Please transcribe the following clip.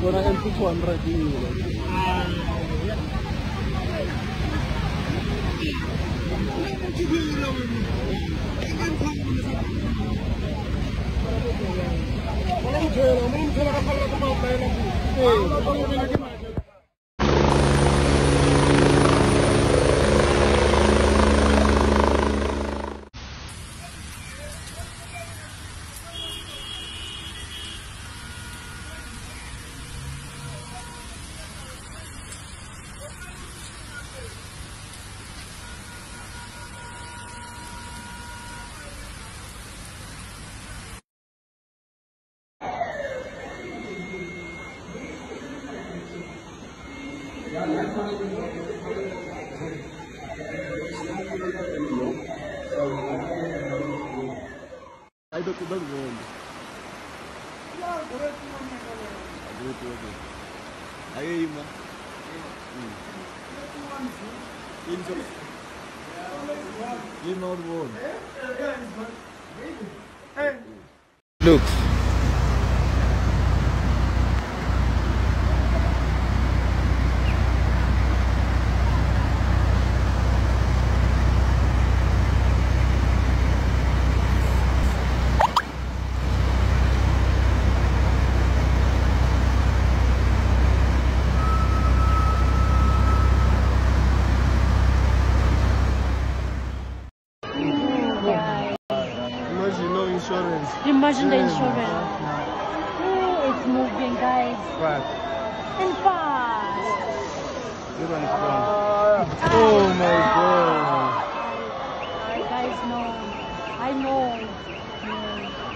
Kurang MP200 ini. Kalau Aí tô cuidando vendo. Aí aí, mano. Injur. In or one. Look. Imagine no insurance. Imagine the insurance. Oh, it's moving, guys. But And fast. you don't ah. Oh my god. Guys, no. I know.